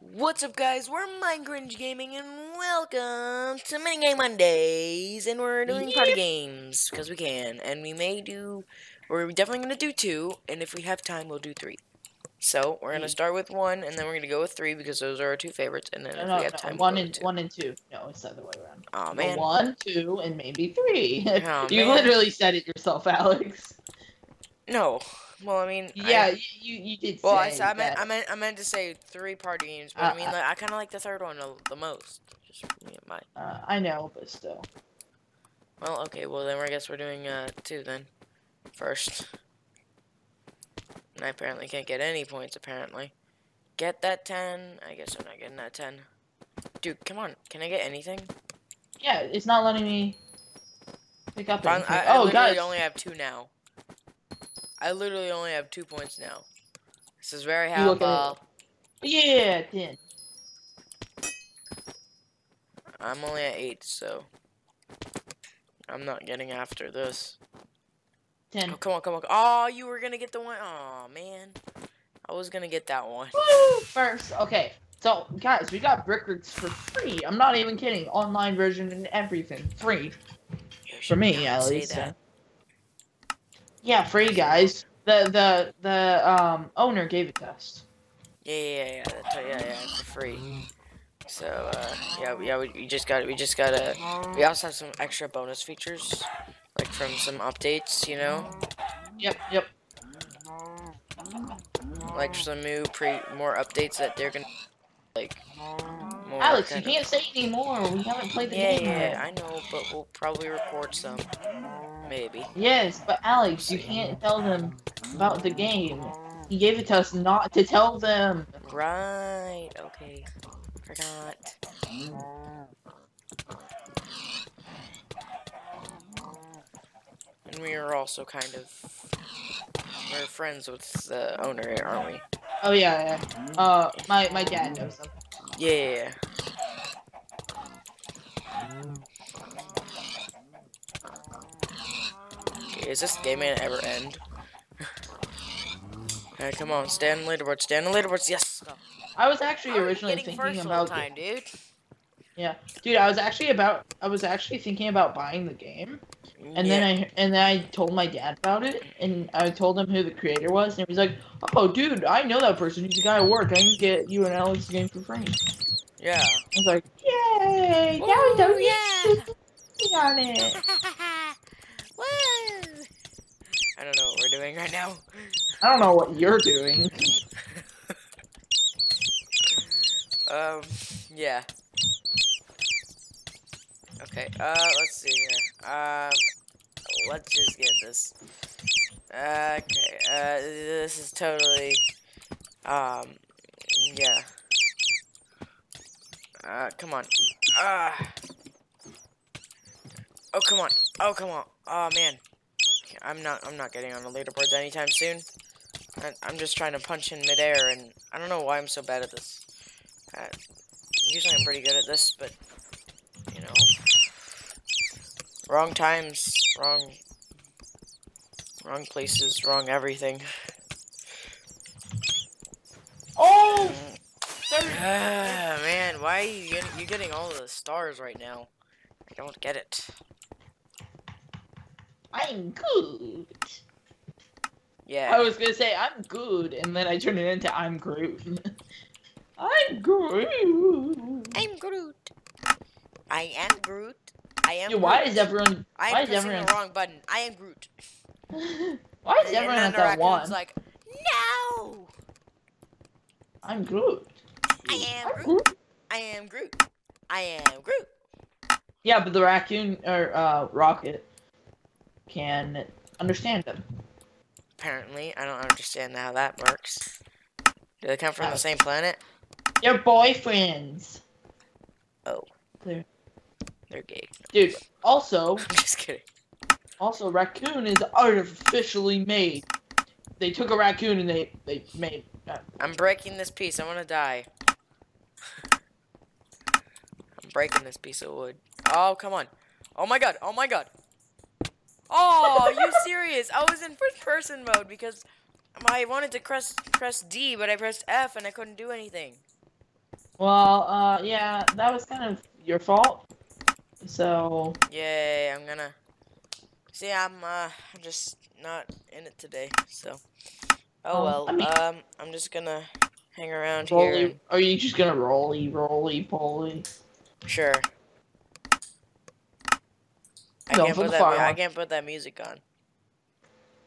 What's up, guys? We're Minecringe Gaming, and welcome to Minigame Mondays. And we're doing party games because we can, and we may do. We're definitely gonna do two, and if we have time, we'll do three. So we're gonna mm. start with one, and then we're gonna go with three because those are our two favorites. And then No, if no, we have no, time, one we'll and one and two. No, it's the other way around. Go man. One, two, and maybe three. Oh, you man. literally said it yourself, Alex. No. Well, I mean. Yeah, I, you, you did. well, I, said- I meant. I meant I meant to say three party games, but Uh, I mean uh. like, I kind of like the third one the, the most. Just me and my. Uh, I know, but still. Well, okay. Well, then I guess we're doing uh two then. First. And I apparently can't get any points. Apparently. Get that ten. I guess I'm not getting that ten. Dude, come on. Can I get anything? Yeah, it's not letting me pick up. Anything. I, I oh, guys. only have two now. I literally only have two points now. This is very look. Yeah, ten. I'm only at eight, so I'm not getting after this. Ten. Oh, come on, come on. Oh, you were gonna get the one. Oh man, I was gonna get that one. Woo! First, okay. So, guys, we got Brickricks for free. I'm not even kidding. Online version and everything, free. For me, at least. that. Yeah, free guys. The the the um owner gave it to us. Yeah, yeah, yeah, yeah, that's yeah, yeah, for free. So, uh, yeah, we- yeah, we, we just got, we just gotta, we also have some extra bonus features, like from some updates, you know, Yep, yep. like some new pre, more updates that they're gonna, like, more Alex, you of- can't say anymore. We haven't played the Yeah, game yeah, yet. I know, but we'll probably record some, maybe. Yes, but Alex, you can't tell them about the game. He gave it to us not to tell them. Right, okay, forgot. And we are also kind of, we're friends with the owner, aren't we? Oh yeah, yeah. Uh, my my dad knows them. Yeah, yeah, yeah. Is this game gonna ever end? Alright, come on, stand on the leaderboard, stand the leaderboards, yes! I was actually originally thinking about time, dude. Yeah, dude. I was actually about I was actually thinking about buying the game, and then I and then I told my dad about it, and I told him who the creator was, and he was like, "Oh, dude, I know that person. He's a guy at work. I can get you and Alex the game for free." I yeah. was like, "Yay! Now we don't yeah. need to on it." Woo! I don't know what we're doing right now. I don't know what you're doing. Um, yeah. Okay, uh, let's see here. Um, let's just get this. Okay, uh, this is totally, um, yeah. Uh, come on. Ah. Oh, come on. Oh, come on. Oh, man. I'm not, I'm not getting on the leaderboards anytime soon. I, I'm just trying to punch in midair, and I don't know why I'm so bad at this. Uh, usually I'm pretty good at this, but you know, wrong times, wrong, wrong places, wrong everything. Oh, Ah, man, why are you getting, you getting all the stars right now? I don't get it. I'm good. Yeah. I was gonna say I'm good, and then I turned it into I'm Groot. I'm Groot. I'm Groot. I am Groot. I am. Dude, why Groot. is everyone? I'm is pressing everyone? the wrong button. I am Groot. Why is And everyone at that raccoon's one? like, no. I'm Groot. I am I'm Groot. Groot. I am Groot. I am Groot. Yeah, but the raccoon or uh, Rocket can understand them. Apparently, I don't understand how that works. Do they come from the same planet? They're boyfriends. Oh. They're- They're gay. Dude. Also, I'm just kidding. also, raccoon is artificially made. They took a raccoon and they they made. Uh, I'm breaking this piece. I want to die. I'm breaking this piece of wood. Oh, come on. Oh my god. Oh my god. Oh, you serious? I was in first person mode because I wanted to press press D, but I pressed F and I couldn't do anything. Well, uh, yeah, that was kind of your fault. So, Yay, I'm gonna. See, I'm, uh, I'm just not in it today, so. Oh Um, well, I mean- um, I'm just gonna hang around here. and- are you just gonna roly, roly, poly? Sure. I Don't can't put that. I can't put that music on.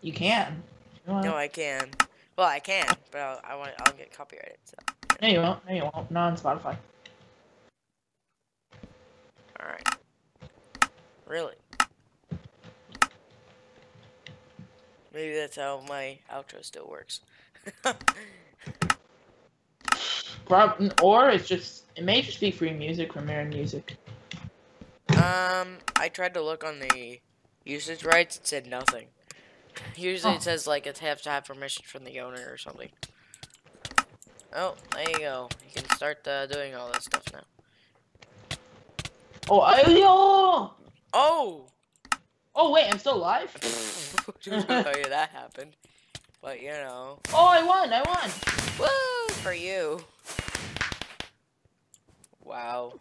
You can. You No, I can. Well, I can, but I'll, I want. I'll get copyrighted. So, No, you won't. No, you won't. Not on Spotify. all right. Really? Maybe that's how my outro still works. Or it's just it may just be free music from Aaron Music. Um, I tried to look on the usage rights. It said nothing. Usually Oh. it says like it has to have permission from the owner or something. Oh, there you go. You can start uh, doing all this stuff now. Oh, I, oh, Oh! oh wait, I'm still alive. Tell you that happened? But you know, Oh, I won! I won! woo for you. Wow.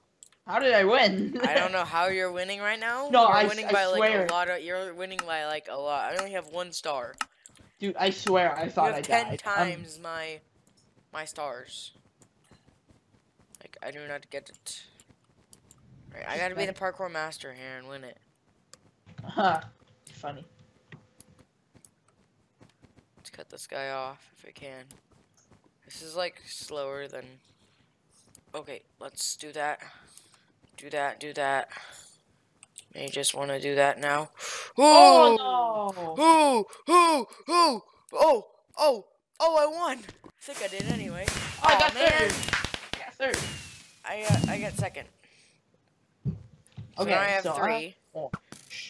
How did I win? I don't know how you're winning right now. No, you're I winning I by like swear. a lot of. You're winning by like a lot. I only have one star. Dude, I swear I thought I ten died. Um, times my my stars. Like I do not get it. Right, I gotta be the parkour master here and win it. Haha. Funny. Let's cut this guy off if I can. This is like slower than. Okay, let's do that. Do that, do that. May just want to do that now. Oh no! Oh, oh, oh, oh, oh, oh, I won. I think I did anyway. Oh, I got man. third. I got third. I, uh, I got second. So Okay, now I have so I- three. oh.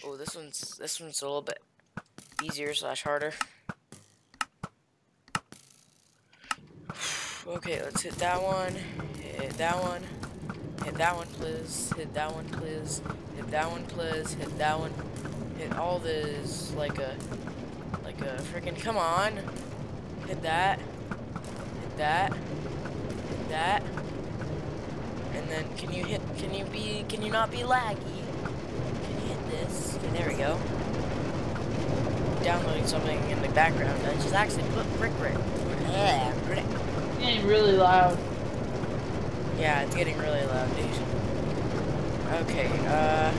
Oh, this one's this one's a little bit easier slash harder. Okay, let's hit that one. Hit that one. Hit that one, please. Hit that one, please. Hit that one, please. Hit that one. Hit all this like a like a freaking. Come on. Hit that. Hit that. Hit that. And then can you hit? Can you be? Can you not be laggy? Can you hit this? Okay, there we go. Downloading something in the background. I just actually put brick brick. Yeah, brick. Getting really loud. Yeah, it's getting really loud, dude. Okay, uh,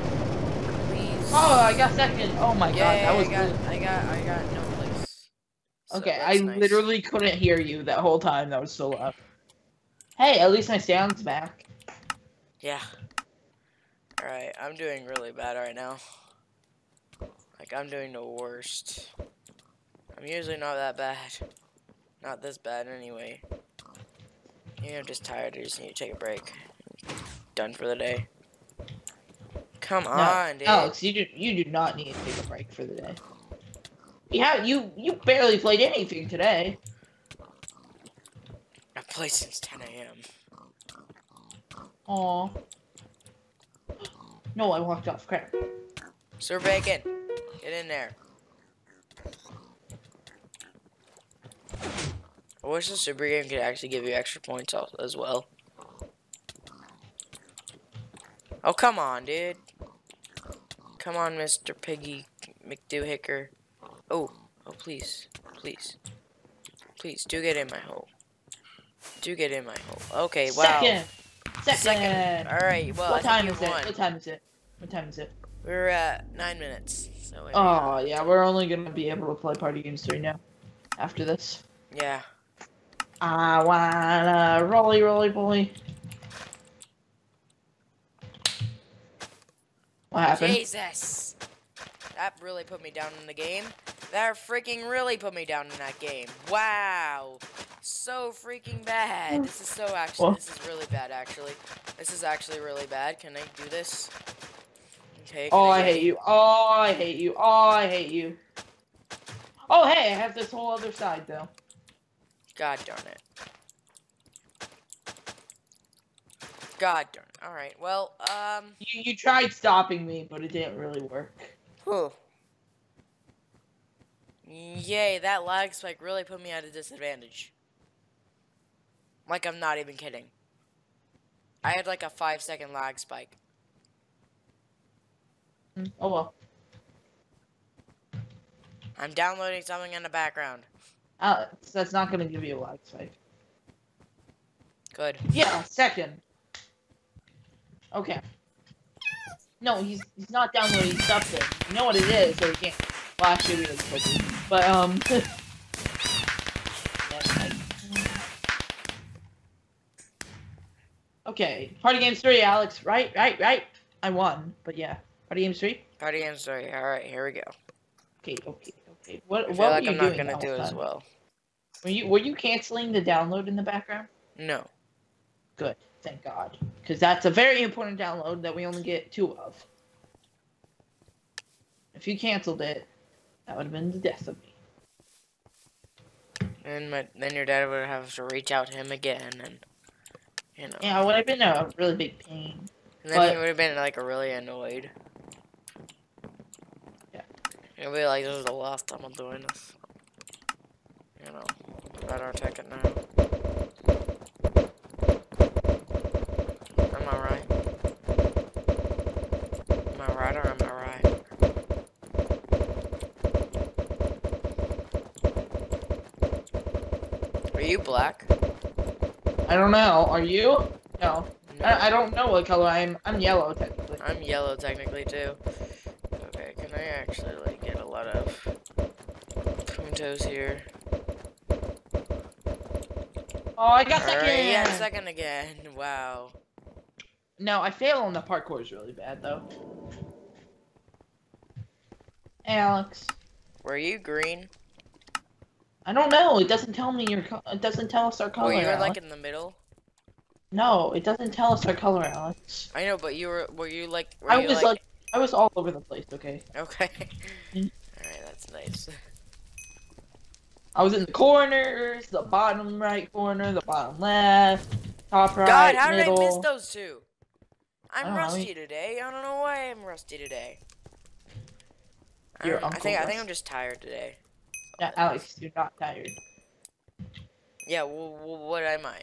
please. Oh, I got second. Oh my yeah, god, that was I got, good. I got, I got no place. So Okay, I nice. literally couldn't hear you that whole time. That was so loud. Hey, at least my sound's back. Yeah. All right, I'm doing really bad right now. Like I'm doing the worst. I'm usually not that bad. Not this bad anyway. Yeah, I'm just tired. I just need to take a break. Done for the day. Come No, on, dude. Oh, Alex, you do you do not need to take a break for the day. Yeah, you you barely played anything today. I've played since 10 a.m. Aw. No, I walked off. Crap. Sir Bacon, get in there. I wish the super game could actually give you extra points as well. Oh, come on, dude. Come on, Mr. Piggy McDoohicker. Oh, oh, please. Please. Please, do get in my hole. Do get in my hole. Okay, wow. Second. Second. Alright, well, what time is you it? What time is it? What time is it? We're at nine minutes. So, Oh yeah, we're only gonna be able to play party games three now. After this. yeah. I wanna rolly rolly boy. What happened? Jesus! That really put me down in the game. That freaking really put me down in that game. Wow! So freaking bad. Oh. This is so actually, Well- oh. this is really bad actually. This is actually really bad. Can I do this? Okay. Oh, I get- hate you. Oh, I hate you. Oh, I hate you. Oh, hey, I have this whole other side though. God darn it. God darn it. Alright, well, um. You you tried stopping me, but it didn't really work. Whew. Yay, that lag spike really put me at a disadvantage. Like, I'm not even kidding. I had like a five second lag spike. Mm, Oh well. I'm downloading something in the background. Alex, that's not gonna give you a lag spike. Good. Yeah, second. Okay. No, he's he's not downloading something. You know what it is, so he can't. Well, actually, we didn't put it. But um. Okay, party games three, Alex. Right, right, right. I won, but yeah, party games three. Party game 3. All right, here we go. Okay, okay, What I feel what like were I'm you not gonna do as well. Were you were you canceling the download in the background? No. Good, thank God, because that's a very important download that we only get two of. If you canceled it, that would have been the death of me. And my, then your dad would have to reach out to him again, and you know. Yeah, it would have been a really big pain. And then he would have been like a really annoyed. He'll be like, "This is the last time I'm doing this." You know, better take it now. Am I right? Am I right or am I right? Are you black? I don't know. Are you? No, No. I, I don't know what color I am. I'm yellow technically. I'm yellow technically too. Okay, can I actually like get a lot of puntos here? Oh, I got second. Alright, yeah, second again. Wow. No, I fail on the parkour is really bad though. Hey, Alex. Were you green? I don't know. It doesn't tell me your. It doesn't tell us our color. Were you Alex. like in the middle? No, it doesn't tell us our color, Alex. I know, but you were. Were you like? Were I you was like, I was all over the place. Okay, Okay. Mm. Alright, that's nice. I was in the corners, the bottom right corner, the bottom left, top right, God, how did. I miss those two? I'm don't know, rusty today. I don't know why I'm rusty today. I Your know, I Uncle think I think I'm just tired today. Yeah, Alex, you're not tired. Yeah. Well, what am I?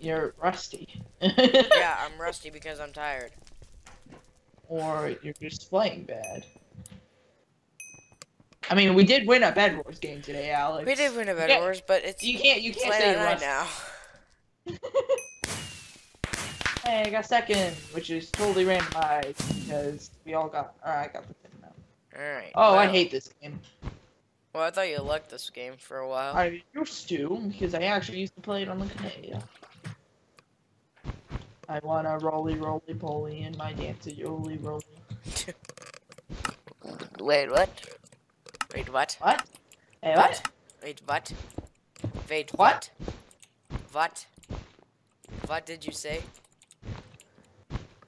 You're rusty. Yeah, I'm rusty because I'm tired. Or you're just playing bad. I mean, we did win a Bed Wars game today, Alex. We did win a Bed can't- Wars, but it's You can't. You can't say at you're night rusty. now. Hey, I got second, which is totally randomized because we all got. Or I got the fifth now. All right. Oh, I hate this game. Well, I thought you liked this game for a while. I used to because I actually used to play it on the Canadian. I want a roly roly poly in my dancy roly roly. Wait, what? Wait, what? What? Hey, what? Wait, what? Wait, What? What? What did you say?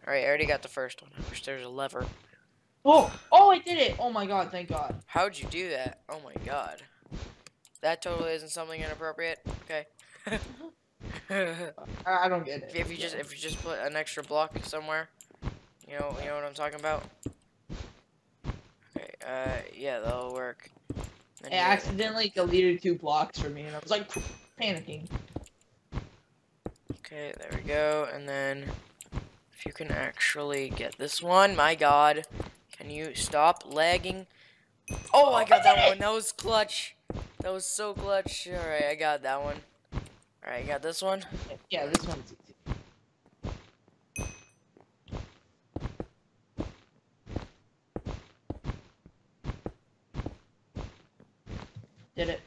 Alright, I already got the first one. I wish there was a lever. Oh, oh, I did it! Oh my god, thank god. How'd you do that? Oh my god. That totally isn't something inappropriate. Okay. I, I don't get it. If you just if you just put an extra block somewhere, you know you know what I'm talking about. Uh, yeah, that'll work. Then I accidentally deleted two blocks for me, and I was like panicking. Okay, there we go. And then if you can actually get this one, my god. Can you stop lagging? Oh, I got that one. That was clutch. That was so clutch. Alright, I got that one. Alright, I got this one. Yeah, this one's easy. Did it.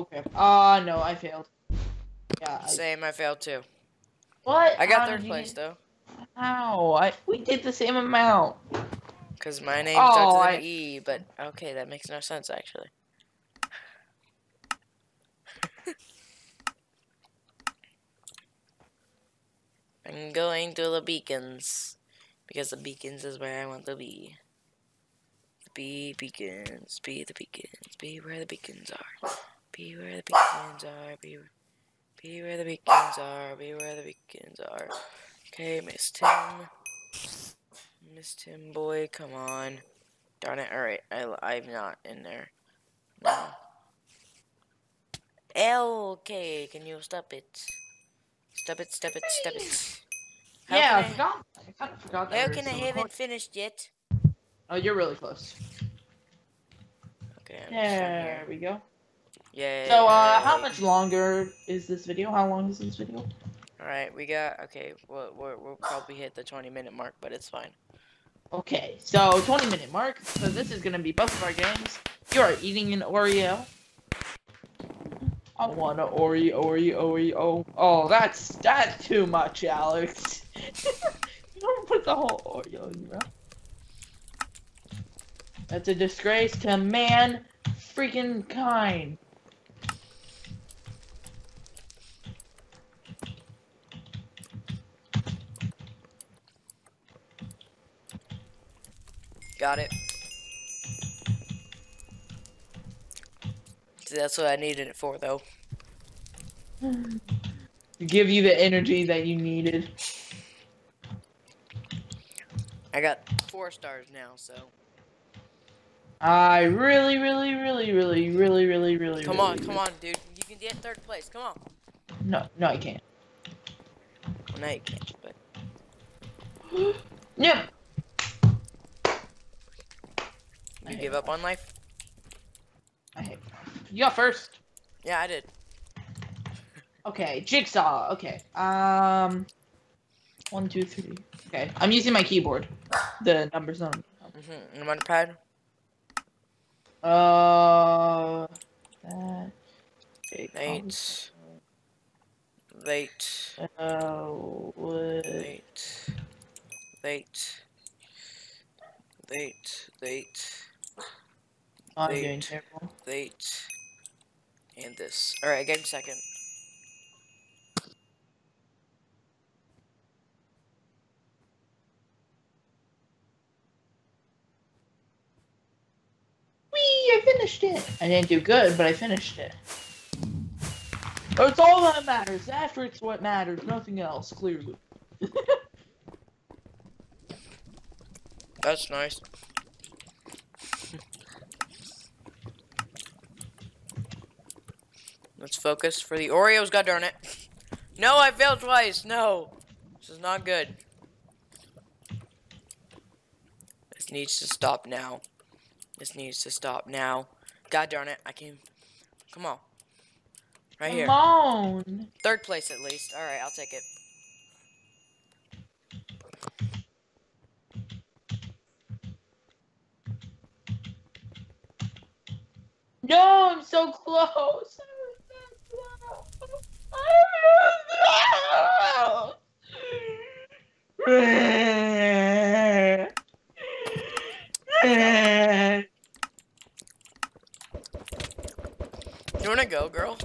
Okay. Ah, no, I failed. Yeah. Same, I failed too. what? I got How third place though. How? I we did the same amount. Because my name Oh, starts with I- an E, but okay, that makes no sense actually. I'm going to the beacons. Because the beacons is where I want to be. Be beacons, be the beacons, be where the beacons are. Be where the beacons are, be, be where the beacons are, be where the beacons are. Okay, Miss Tim. Miss Tim boy, come on. Darn it, alright, I, I'm not in there. No. Okay, can you stop it? Stop it, stop it, stop it. How yeah, I can forgot. I kind of forgot that. How can I haven't recording. finished yet? Oh, you're really close. Okay. I'm just There we go. Yeah. So, uh, how much longer is this video? How long is this video? Alright, we got. Okay, we'll, we'll, we'll probably hit the 20 minute mark, but it's fine. Okay, so 20 minute mark. So this is gonna be both of our games. You are eating an Oreo. I want an Oreo, Oreo, Oreo. Oh, that's that's too much, Alex. you don't put the whole Oreo in your mouth. That's a disgrace to man, freaking kind. Got it. See, that's what I needed it for, though. To give you the energy that you needed. I got four stars now, so. I really, really, really, really, really, really, really. Come really, on, come on, dude. You can get third place. Come on. No, no, I can't. Well, now you can't, but. No. You give up on life? I hate. You got first. Yeah, I did. Okay, jigsaw. Okay. Um, one, two, three. Okay, I'm using my keyboard. The numbers on. Mm-hmm. I'm on the pad. Uh, that. Okay, Eight. Eight. Uh, wood. Eight. Eight. Eight. I'm Eight. doing terrible. Eight. And this. Alright, game second. Whee! I finished it. I didn't do good, but I finished it. It's all that matters. After it's what matters. Nothing else. Clearly. That's nice. Let's focus for the Oreos, god darn it. No, I failed twice. No. This is not good. This needs to stop now. This needs to stop now. God darn it. I can't. Come on. Right here. Come on. Third place at least. Alright, I'll take it. No, I'm so close. You wanna go, girl?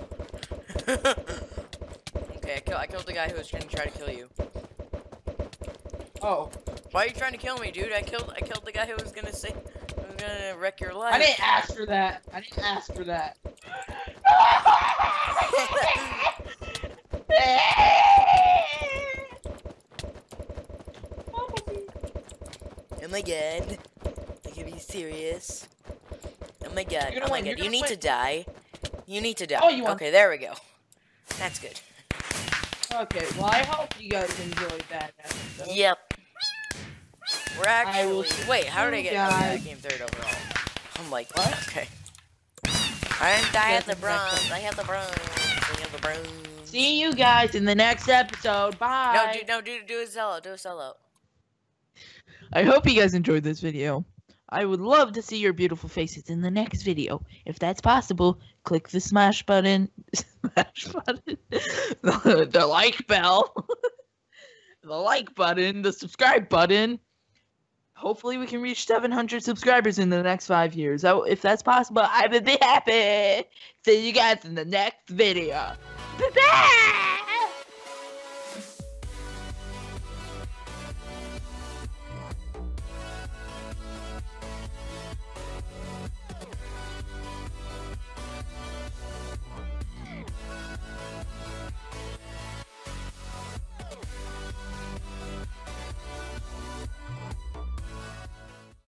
okay, I, kill, I killed the guy who was gonna try to kill you. Oh, Why are you trying to kill me, dude? I killed I killed the guy who was gonna say who was gonna wreck your life. I didn't ask for that. I didn't ask for that. Oh my god. I can be serious. Oh my god. Oh my win, god. You need to die. You need to die. Oh, you won. Okay, there we go. That's good. Okay, well, I hope you guys enjoyed that episode. Yep. We're actually. Wait, how did I get? you Okay, I came third overall. I'm like, What? okay. I didn't die at the bronze. I have the bronze. I have the bronze. See you guys in the next episode. Bye. No, do no, do do a solo. Do a solo. I hope you guys enjoyed this video. I would love to see your beautiful faces in the next video. If that's possible, click the smash button, smash button, the, the like bell, the like button, the subscribe button. Hopefully, we can reach 700 subscribers in the next five years. So if that's possible, I would be happy. See you guys in the next video. Bye-bye!